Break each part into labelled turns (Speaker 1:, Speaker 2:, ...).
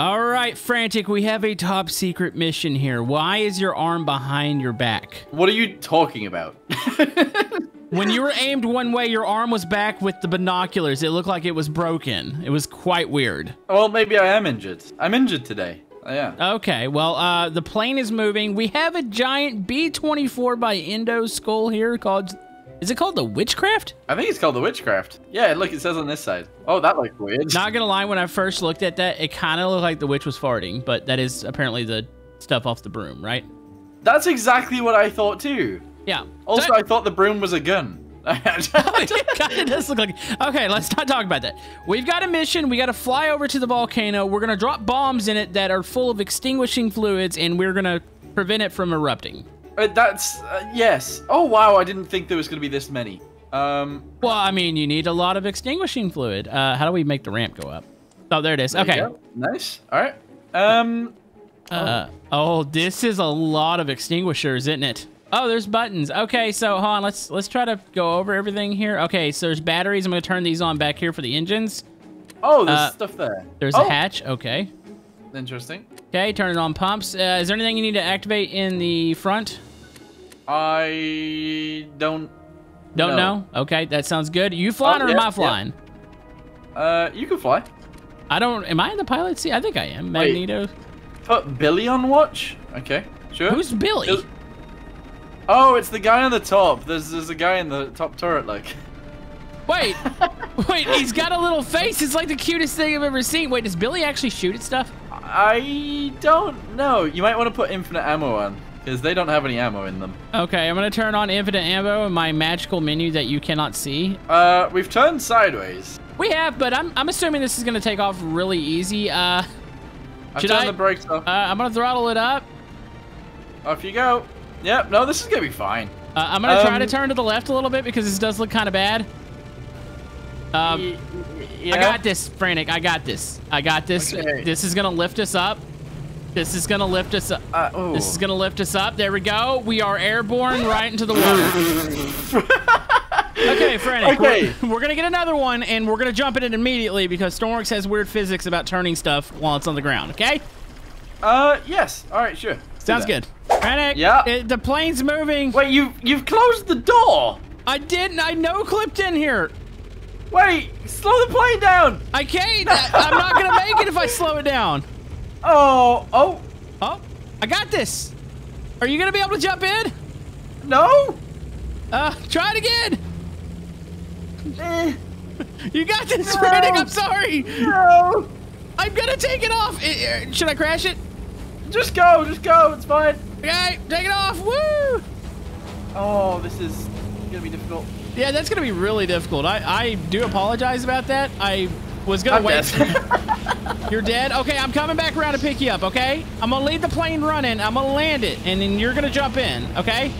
Speaker 1: All right, Frantic, we have a top secret mission here. Why is your arm behind your back?
Speaker 2: What are you talking about?
Speaker 1: when you were aimed one way, your arm was back with the binoculars. It looked like it was broken. It was quite weird.
Speaker 2: Well, maybe I am injured. I'm injured today. Oh, yeah.
Speaker 1: Okay, well, uh, the plane is moving. We have a giant B-24 by Endo skull here called... Is it called the Witchcraft?
Speaker 2: I think it's called the Witchcraft. Yeah, look, it says on this side. Oh, that looks weird.
Speaker 1: Not gonna lie, when I first looked at that, it kind of looked like the witch was farting, but that is apparently the stuff off the broom, right?
Speaker 2: That's exactly what I thought too.
Speaker 1: Yeah.
Speaker 2: Also,
Speaker 1: So-
Speaker 2: I thought the broom was a gun.
Speaker 1: Oh, it kind of does look like. Okay, let's not talk about that. We've got a mission. We got to fly over to the volcano. We're gonna drop bombs in it that are full of extinguishing fluids, and we're gonna prevent it from erupting.
Speaker 2: Uh, That's uh, yes. Oh wow, I didn't think there was gonna be this many. Um,
Speaker 1: Well, I mean, you need a lot of extinguishing fluid. Uh, how do we make the ramp go up? Oh, there it is.
Speaker 2: there
Speaker 1: Okay.
Speaker 2: nice. All right. Um,
Speaker 1: Uh, oh, this is a lot of extinguishers, isn't it? Oh, there's buttons. Okay, so hold on. Let's let's try to go over everything here. Okay, so there's batteries. I'm gonna turn these on back here for the engines.
Speaker 2: oh, there's
Speaker 1: Uh,
Speaker 2: stuff there.
Speaker 1: There's
Speaker 2: oh,
Speaker 1: a hatch. Okay.
Speaker 2: Interesting.
Speaker 1: Okay, turn it on pumps. Uh, is there anything you need to activate in the front?
Speaker 2: I don't.
Speaker 1: Don't
Speaker 2: No.
Speaker 1: know. Okay, that sounds good. You flying
Speaker 2: Oh,
Speaker 1: or
Speaker 2: yeah,
Speaker 1: am. I flying?
Speaker 2: Uh, you can fly.
Speaker 1: I don't. Am I in the pilot seat? I think I am.
Speaker 2: Wait.
Speaker 1: Magneto.
Speaker 2: Put Billy on watch. Okay, sure.
Speaker 1: Who's Billy?
Speaker 2: Bill- Oh, it's the guy on the top. There's there's a guy in the top turret, like.
Speaker 1: Wait, wait. He's got a little face. It's like the cutest thing I've ever seen. Wait, does Billy actually shoot at stuff?
Speaker 2: I don't know. You might want to put infinite ammo on because they don't have any ammo in them.
Speaker 1: Okay, I'm gonna turn on infinite ammo in my magical menu that you cannot see.
Speaker 2: Uh, we've turned sideways.
Speaker 1: We have, but I'm, I'm assuming this is gonna take off really easy. Uh,
Speaker 2: I
Speaker 1: Should
Speaker 2: turned
Speaker 1: I-
Speaker 2: the brakes off.
Speaker 1: uh, I'm gonna throttle it up.
Speaker 2: off you go. Yep. No, this is gonna be fine.
Speaker 1: Uh, I'm gonna try to
Speaker 2: Um,
Speaker 1: turn to the left a little bit because this does look kind of bad. Um,
Speaker 2: yeah.
Speaker 1: I got this, Frantic. I got this. I got this.
Speaker 2: Okay.
Speaker 1: This is gonna lift us up. This is gonna lift us up.
Speaker 2: Uh, ooh.
Speaker 1: This is gonna lift us up. There we go. We are airborne right into the water. okay, Frantic.
Speaker 2: Okay.
Speaker 1: We're, we're gonna get another one, and we're gonna jump in it immediately because Stormworks has weird physics about turning stuff while it's on the ground. Okay?
Speaker 2: Uh, yes. All right, sure.
Speaker 1: Sounds good. Frantic.
Speaker 2: Yeah.
Speaker 1: it- the plane's moving.
Speaker 2: Wait, you you've closed the door.
Speaker 1: I didn't. I no clipped in here.
Speaker 2: Wait, slow the plane down.
Speaker 1: I can't. I, I'm not gonna make it if I slow it down.
Speaker 2: Oh, oh,
Speaker 1: Oh, I got this. Are you gonna be able to jump in?
Speaker 2: no.
Speaker 1: Uh, try it again.
Speaker 2: Eh,
Speaker 1: You got this,
Speaker 2: No.
Speaker 1: Frantic. I'm sorry.
Speaker 2: no.
Speaker 1: I'm gonna take it off. Uh, Should I crash it?
Speaker 2: Just go, just go. It's fine.
Speaker 1: Okay, take it off. Woo!
Speaker 2: Oh, this is gonna be difficult.
Speaker 1: Yeah, that's gonna be really difficult. I, I do apologize about that. I was gonna wait. You're dead. Okay, I'm coming back around to pick you up. Okay, I'm gonna leave the plane running. I'm gonna land it, and then you're gonna jump in. Okay?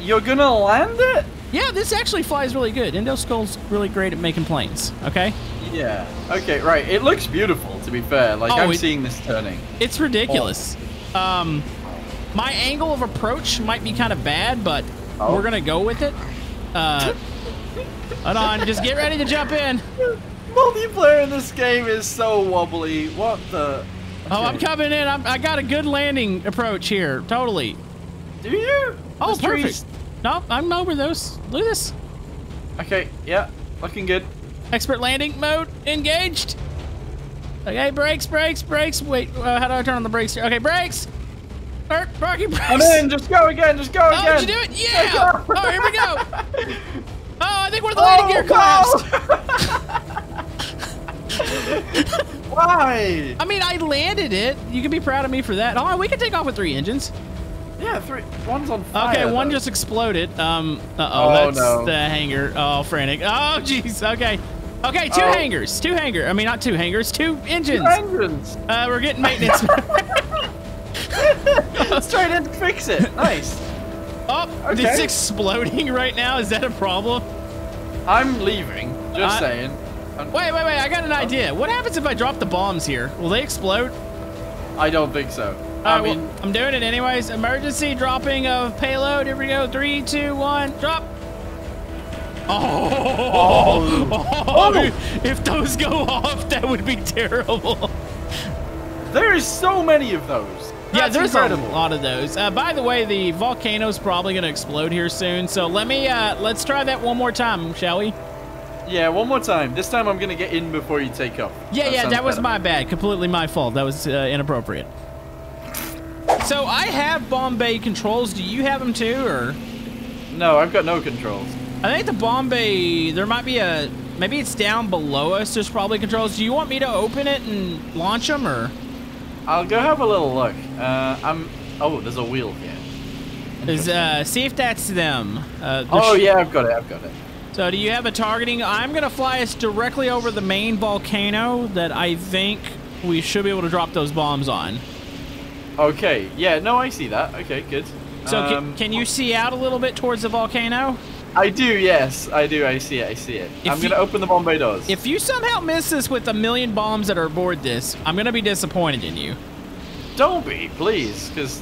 Speaker 2: You're gonna land it?
Speaker 1: Yeah, this actually flies really good. Endo Skull's really great at making planes. Okay?
Speaker 2: Yeah. Okay, right. It looks beautiful, to be fair. Like,
Speaker 1: Oh,
Speaker 2: I'm
Speaker 1: it-
Speaker 2: seeing this turning.
Speaker 1: It's ridiculous. Um, my angle of approach might be kind of bad, but
Speaker 2: Oh.
Speaker 1: we're gonna go with it. Uh, hold on, just get ready to jump in.
Speaker 2: Multiplayer in this game is so wobbly. What the?
Speaker 1: Oh, I'm coming in. I'm, I got a good landing approach here. Totally.
Speaker 2: Do you?
Speaker 1: Oh,
Speaker 2: trees-
Speaker 1: perfect. Nope, I'm over those. Look at this.
Speaker 2: Okay, yeah. Looking good.
Speaker 1: Expert landing mode engaged. Okay, brakes, brakes, brakes. Wait, uh, how do I turn on the brakes here? Okay, brakes. Start parking brakes.
Speaker 2: I'm in. Just go again. Just go
Speaker 1: Oh,
Speaker 2: again.
Speaker 1: did you do it? Yeah. Oh, here we go. Oh, I think one of the
Speaker 2: Oh,
Speaker 1: landing gear collapsed.
Speaker 2: Why?
Speaker 1: I mean, I landed it. You can be proud of me for that. Oh, we can take off with three engines.
Speaker 2: Yeah, three. One's on fire.
Speaker 1: Okay, one
Speaker 2: though.
Speaker 1: just exploded. Um, uh-oh,
Speaker 2: Oh,
Speaker 1: that's
Speaker 2: no.
Speaker 1: the hangar. Oh, frantic. Oh, jeez. Okay. Okay, two
Speaker 2: Oh.
Speaker 1: hangars. Two hanger. I mean, not two hangars. Two engines.
Speaker 2: Two engines.
Speaker 1: Uh, we're getting maintenance.
Speaker 2: Straight in to fix it. Nice.
Speaker 1: oh,
Speaker 2: Okay.
Speaker 1: it's exploding right now. Is that a problem?
Speaker 2: I'm leaving. Just
Speaker 1: Uh,
Speaker 2: saying.
Speaker 1: Wait, wait, wait. I got an idea. What happens if I drop the bombs here? Will they explode?
Speaker 2: I don't think so. I
Speaker 1: right, well,
Speaker 2: mean,
Speaker 1: I'm doing it anyways. Emergency dropping of payload. Here we go. Three, two, one, drop. Oh,
Speaker 2: Oh.
Speaker 1: if those go off, that would be terrible.
Speaker 2: There is so many of those.
Speaker 1: Yeah, there's
Speaker 2: incredible.
Speaker 1: a lot of those. Uh, by the way, the volcano's probably going to explode here soon. So let me uh, let's try that one more time, shall we?
Speaker 2: Yeah, one more time. This time I'm gonna get in before you take off.
Speaker 1: Yeah, yeah, that was
Speaker 2: better.
Speaker 1: my bad. Completely my fault. That was uh, inappropriate. So I have bomb bay controls. Do you have them too, or?
Speaker 2: No, I've got no controls.
Speaker 1: I think the bomb bay, there might be a, maybe it's down below us. There's probably controls. Do you want me to open it and launch them, or
Speaker 2: I'll go have a little look. Uh, I'm. Oh, there's a wheel here.
Speaker 1: is uh, see if that's them? Uh,
Speaker 2: Oh yeah, I've got it. I've got it.
Speaker 1: So do you have a targeting? I'm gonna fly us directly over the main volcano that I think we should be able to drop those bombs on.
Speaker 2: Okay. Yeah. No, I see that. Okay. Good.
Speaker 1: So
Speaker 2: Um,
Speaker 1: can, can you see out a little bit towards the volcano?
Speaker 2: I do. Yes, I do. I see it. I see it.
Speaker 1: If
Speaker 2: I'm gonna open the bomb bay doors.
Speaker 1: If you somehow miss this with a million bombs that are aboard this, I'm gonna be disappointed in you.
Speaker 2: Don't be, please, because.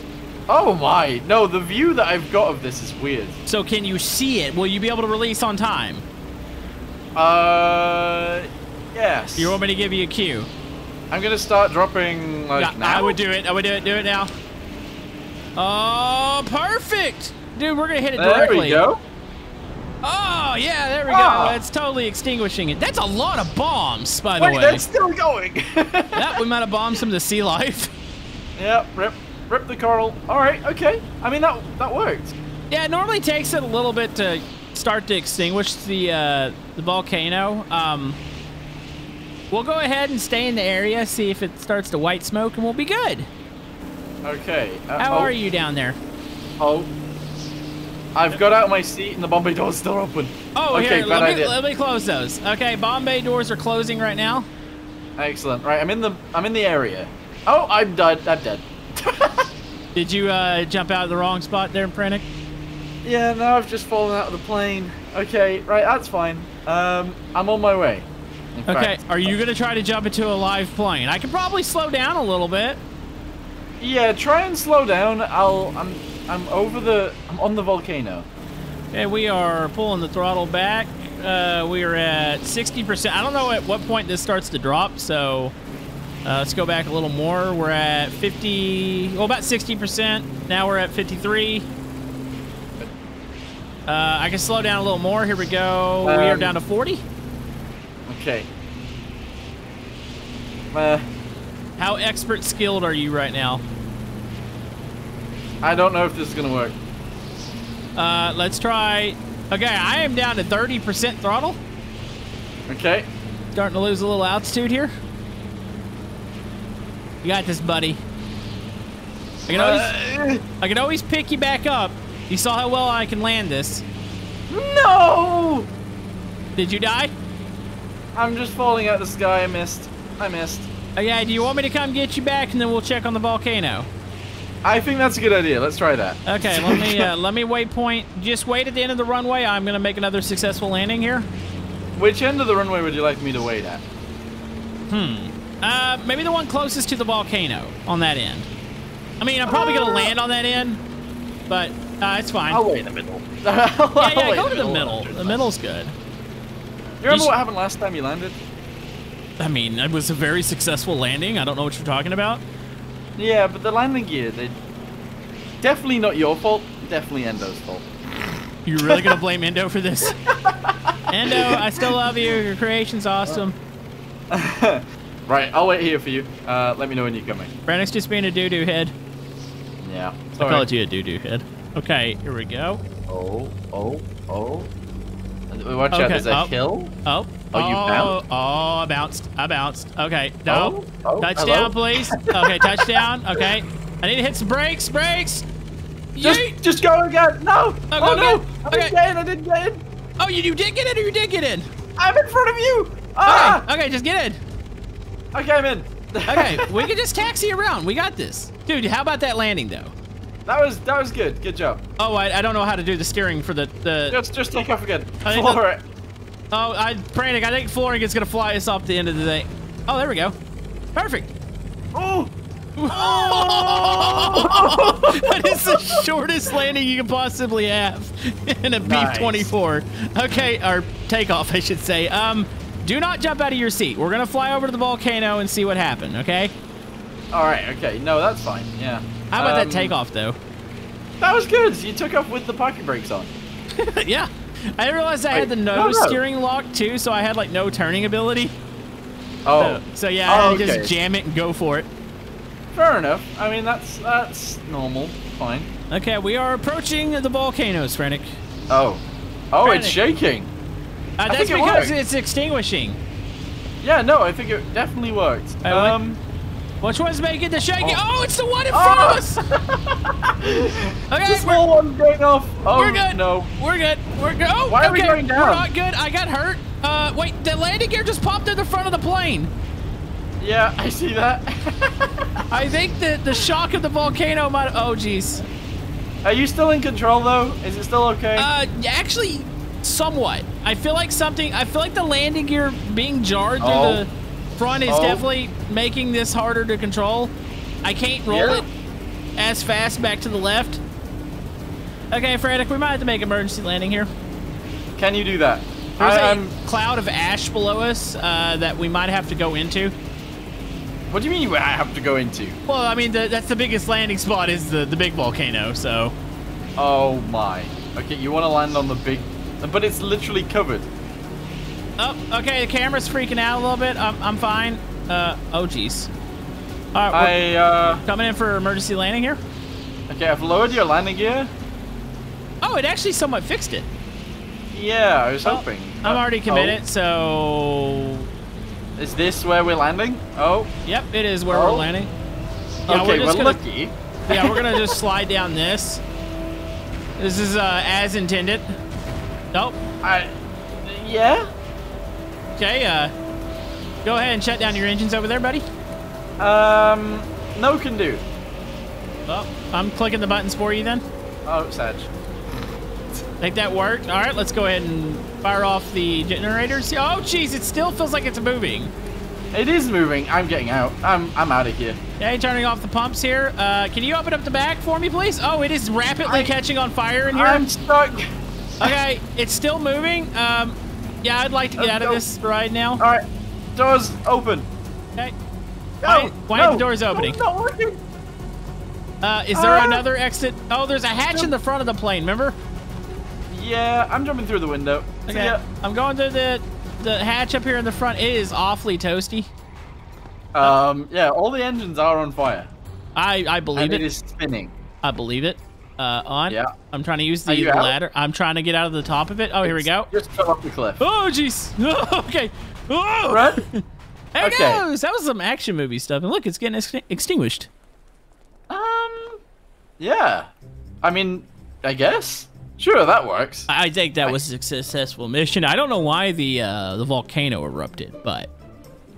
Speaker 2: Oh my! No, the view that I've got of this is weird.
Speaker 1: So can you see it? Will you be able to release on time?
Speaker 2: Uh, yes.
Speaker 1: You want me to give you a cue?
Speaker 2: I'm gonna start dropping like
Speaker 1: Yeah,
Speaker 2: now.
Speaker 1: I would do it. I would do it. Do it now. Oh, perfect, dude. We're gonna hit it
Speaker 2: There
Speaker 1: directly.
Speaker 2: we go.
Speaker 1: Oh yeah, there we
Speaker 2: Ah.
Speaker 1: go. That's totally extinguishing it. That's a lot of bombs, by the
Speaker 2: Wait,
Speaker 1: way.
Speaker 2: that's still going.
Speaker 1: Yeah, we might have bombed some of the sea life.
Speaker 2: Yep. rip, rip the coral. All right, okay. I mean that that worked.
Speaker 1: Yeah, it normally takes it a little bit to start to extinguish the uh, the volcano. Um, we'll go ahead and stay in the area, see if it starts to white smoke, and we'll be good.
Speaker 2: Okay. Uh,
Speaker 1: How
Speaker 2: oh,
Speaker 1: are you down there?
Speaker 2: Oh. I've got out of my seat and the bomb bay door's still open.
Speaker 1: Oh,
Speaker 2: okay,
Speaker 1: here, let me,
Speaker 2: idea.
Speaker 1: let me close those. Okay, bomb bay doors are closing right now.
Speaker 2: Excellent. Right, I'm in the I'm in the area. Oh, I'm dead. I'm dead.
Speaker 1: Did you uh, jump out of the wrong spot there, in Frantic?
Speaker 2: yeah, now I've just fallen out of the plane. Okay, right, that's fine. Um, I'm on my way. In
Speaker 1: Okay,
Speaker 2: fact,
Speaker 1: are you going to try to jump into a live plane? I can probably slow down a little bit.
Speaker 2: Yeah, try and slow down. I'll. I'm. I'm over the. I'm on the volcano.
Speaker 1: Okay, we are pulling the throttle back. Uh, we are at 60%. I don't know at what point this starts to drop, so uh, let's go back a little more. We're at 50, well, about 60%. Now we're at 53. Uh, I can slow down a little more. Here we go. we are
Speaker 2: Um,
Speaker 1: down to 40.
Speaker 2: Okay. Uh,
Speaker 1: How expert skilled are you right now?
Speaker 2: I don't know if this is gonna work.
Speaker 1: Uh, let's try. Okay, I am down to 30% throttle.
Speaker 2: Okay.
Speaker 1: Starting to lose a little altitude here. You got this, buddy. I can always,
Speaker 2: Uh,
Speaker 1: I can always pick you back up. You saw how well I can land this.
Speaker 2: no!
Speaker 1: Did you die?
Speaker 2: I'm just falling out the sky. I missed. I missed.
Speaker 1: Okay, do you want me to come get you back and then we'll check on the volcano?
Speaker 2: I think that's a good idea. Let's try that.
Speaker 1: Okay, let me uh, let me waypoint. Just wait at the end of the runway. I'm gonna make another successful landing here.
Speaker 2: Which end of the runway would you like me to wait at?
Speaker 1: Uh, maybe the one closest to the volcano on that end. I mean, I'm probably gonna land on that end, but uh, it's fine.
Speaker 2: I'll wait in the middle.
Speaker 1: yeah, yeah, go to the middle. The middle's good.
Speaker 2: You remember
Speaker 1: You
Speaker 2: what happened last time you landed?
Speaker 1: I mean, it was a very successful landing. I don't know what you're talking about.
Speaker 2: Yeah, but the landing gear, they definitely not your fault. Definitely Endo's fault.
Speaker 1: You're really gonna blame Endo for this? Endo, I still love you. Your creation's awesome.
Speaker 2: Right, I'll wait here for you. Uh, let me know when you're coming.
Speaker 1: Brandon's just being a doo-doo head.
Speaker 2: Yeah. Sorry.
Speaker 1: I
Speaker 2: Sorry.
Speaker 1: called you a doo-doo head. Okay, here we go.
Speaker 2: Oh, oh, oh. Watch out,
Speaker 1: Okay,
Speaker 2: there's a
Speaker 1: up.
Speaker 2: hill.
Speaker 1: Oh.
Speaker 2: Oh, you
Speaker 1: oh,
Speaker 2: bounced?
Speaker 1: Oh, I bounced. I bounced. Okay, no.
Speaker 2: Oh, oh,
Speaker 1: touchdown,
Speaker 2: hello?
Speaker 1: please. Okay, touchdown. Okay. I need to hit some brakes. Brakes.
Speaker 2: Just,
Speaker 1: Yeet.
Speaker 2: just go again. No.
Speaker 1: Oh,
Speaker 2: Oh,
Speaker 1: go
Speaker 2: no.
Speaker 1: again.
Speaker 2: I
Speaker 1: Okay.
Speaker 2: didn't get in. I didn't get in.
Speaker 1: Oh, you, you did get in or you did get in?
Speaker 2: I'm in front of you. Ah.
Speaker 1: Okay, okay, just get in.
Speaker 2: Okay, I'm in.
Speaker 1: Okay, we can just taxi around. We got this. Dude, how about that landing, though?
Speaker 2: that was that was good. Good job.
Speaker 1: Oh, I, I don't know how to do the steering for the... the
Speaker 2: Just just take off again.
Speaker 1: I
Speaker 2: Floor
Speaker 1: that-
Speaker 2: it.
Speaker 1: oh, I, Panic, I think flooring is going to fly us off the end of the day. Oh, there we go. Perfect.
Speaker 2: Oh.
Speaker 1: that is the shortest landing you can possibly have in a
Speaker 2: Nice.
Speaker 1: B-24. Okay, or takeoff, I should say. Um, do not jump out of your seat. We're gonna fly over to the volcano and see what happened. Okay?
Speaker 2: All right. Okay. No, that's fine. Yeah.
Speaker 1: How about
Speaker 2: Um,
Speaker 1: that takeoff though?
Speaker 2: That was good. You took off with the parking brakes on.
Speaker 1: yeah. I didn't realize I had the
Speaker 2: no,
Speaker 1: nose
Speaker 2: no.
Speaker 1: steering lock too, so I had like no turning ability.
Speaker 2: Oh,
Speaker 1: So, so yeah,
Speaker 2: Oh,
Speaker 1: I just jam it and go for it.
Speaker 2: fair enough. I mean, that's that's normal. Fine.
Speaker 1: Okay, we are approaching the volcanoes, Frantic.
Speaker 2: Oh. Oh, it's shaking.
Speaker 1: Uh, that's
Speaker 2: think it
Speaker 1: because it's extinguishing.
Speaker 2: Yeah, no, I think it definitely worked.
Speaker 1: What?
Speaker 2: um,
Speaker 1: Which one's making the shaking?
Speaker 2: Oh.
Speaker 1: Oh, it's the one in front
Speaker 2: Oh!
Speaker 1: of us. okay,
Speaker 2: the small one's going off. Oh,
Speaker 1: we're good.
Speaker 2: no.
Speaker 1: We're good. We're good. Oh,
Speaker 2: Why are we going down?
Speaker 1: We're not good. I got hurt. Uh, wait, the landing gear just popped in the front of the plane.
Speaker 2: Yeah, I see that.
Speaker 1: I think that the shock of the volcano might. Oh, jeez.
Speaker 2: Are you still in control though? Is it still okay?
Speaker 1: Uh, actually, somewhat. I feel like something. I feel like the landing gear being jarred through
Speaker 2: Oh.
Speaker 1: the front is
Speaker 2: Oh.
Speaker 1: definitely making this harder to control. I can't roll
Speaker 2: Yeah.
Speaker 1: it as fast back to the left. Okay, Frantic, we might have to make emergency landing here.
Speaker 2: Can you do that?
Speaker 1: There's
Speaker 2: I,
Speaker 1: a cloud of ash below us uh, that we might have to go into.
Speaker 2: what do you mean you have to go into?
Speaker 1: Well, I mean, the, that's the biggest landing spot is the, the big volcano, so.
Speaker 2: Oh my. Okay, you want to land on the big, but it's literally covered.
Speaker 1: Oh, okay, the camera's freaking out a little bit. I'm, I'm fine. Uh, oh, jeez. All right,
Speaker 2: I uh,
Speaker 1: coming in for emergency landing here.
Speaker 2: okay, I've lowered your landing gear.
Speaker 1: Oh, it actually somewhat fixed it.
Speaker 2: Yeah, I was
Speaker 1: Well,
Speaker 2: hoping.
Speaker 1: I'm
Speaker 2: Uh,
Speaker 1: already committed, so.
Speaker 2: oh, is this where we're landing? Oh,
Speaker 1: Yep, it is where
Speaker 2: Oh.
Speaker 1: we're landing. Yeah,
Speaker 2: okay,
Speaker 1: we're
Speaker 2: we're
Speaker 1: gonna,
Speaker 2: lucky.
Speaker 1: Yeah, we're gonna just slide down this. This is uh, as intended. Nope.
Speaker 2: I, yeah.
Speaker 1: Okay, uh, go ahead and shut down your engines over there, buddy.
Speaker 2: Um, no can do.
Speaker 1: Well, I'm clicking the buttons for you then.
Speaker 2: Oh, Sag.
Speaker 1: Think that worked? All right, let's go ahead and fire off the generators. Oh, jeez, it still feels like it's moving.
Speaker 2: It is moving. I'm getting out. I'm I'm out of here.
Speaker 1: Okay, turning off the pumps here. Uh, can you open up the back for me, please? Oh, it is rapidly
Speaker 2: I-
Speaker 1: catching on fire in here.
Speaker 2: I'm stuck.
Speaker 1: Okay, it's still moving. Um, yeah, I'd like to get
Speaker 2: Let's
Speaker 1: out of
Speaker 2: go.
Speaker 1: this ride now.
Speaker 2: All right, doors open.
Speaker 1: Okay.
Speaker 2: No,
Speaker 1: Why- why are the doors
Speaker 2: no,
Speaker 1: opening?
Speaker 2: not working.
Speaker 1: Uh, is there
Speaker 2: Ah.
Speaker 1: another exit? Oh, there's a hatch in the front of the plane. Remember?
Speaker 2: Yeah, I'm jumping through the window.
Speaker 1: Okay. I'm going through the the hatch up here in the front. It is awfully toasty.
Speaker 2: Um, yeah, all the engines are on fire.
Speaker 1: I I believe
Speaker 2: and
Speaker 1: it.
Speaker 2: it is spinning.
Speaker 1: I believe it. Uh, on.
Speaker 2: Yeah.
Speaker 1: I'm trying to use the
Speaker 2: you out?
Speaker 1: ladder. I'm trying to get out of the top of it. Oh, here we go.
Speaker 2: Just fell off the cliff.
Speaker 1: Oh, jeez. okay. Oh.
Speaker 2: Right?
Speaker 1: There
Speaker 2: Okay.
Speaker 1: goes. That was some action movie stuff. And look, it's getting ex- extinguished.
Speaker 2: Um, yeah. I mean, I guess. Sure, that works.
Speaker 1: I think that was a successful mission. I don't know why the uh, the volcano erupted, but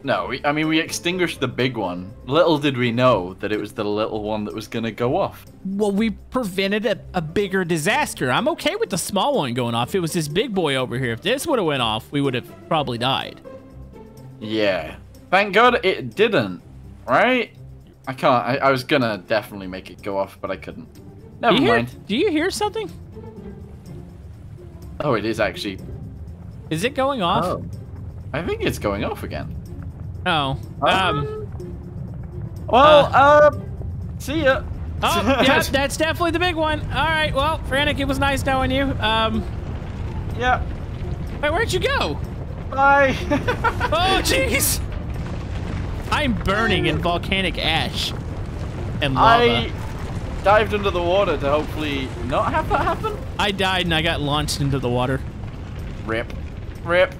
Speaker 2: No, we, I mean, we extinguished the big one. Little did we know that it was the little one that was going to go off.
Speaker 1: well, we prevented a, a bigger disaster. I'm okay with the small one going off. It was this big boy over here. If this would have went off, we would have probably died.
Speaker 2: Yeah. Thank God it didn't, right? I can't. I, I was going to definitely make it go off, but I couldn't. Never
Speaker 1: do you hear,
Speaker 2: mind.
Speaker 1: Do you hear something?
Speaker 2: Oh, it is actually.
Speaker 1: Is it going off?
Speaker 2: Oh. I think it's going off again.
Speaker 1: Oh. Um.
Speaker 2: Well, uh, see ya.
Speaker 1: Oh, yeah, that's definitely the big one. All right. Well, Frantic, it was nice knowing you. Um.
Speaker 2: yeah.
Speaker 1: Wait, where'd you go?
Speaker 2: Bye.
Speaker 1: Oh, jeez. I'm burning in volcanic ash and lava.
Speaker 2: I dived under the water to hopefully not have that happen.
Speaker 1: I died and I got launched into the water.
Speaker 2: Rip. Rip.